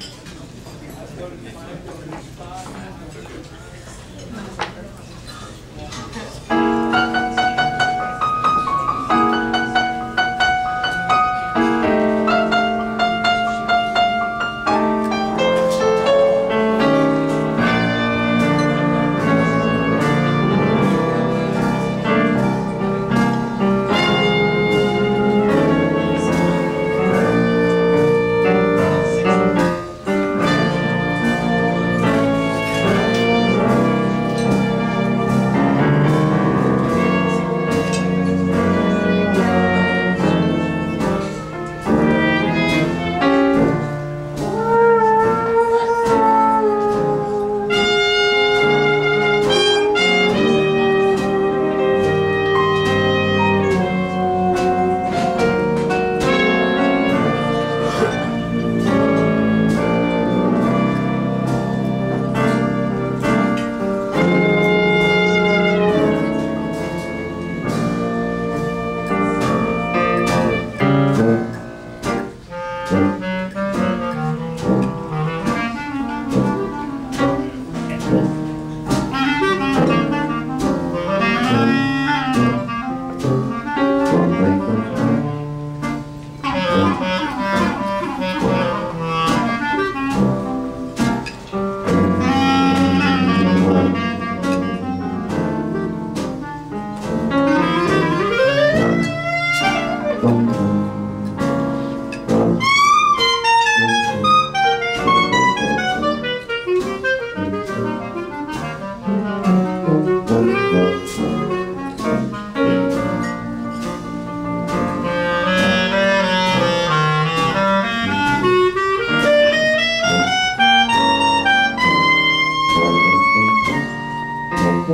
지금.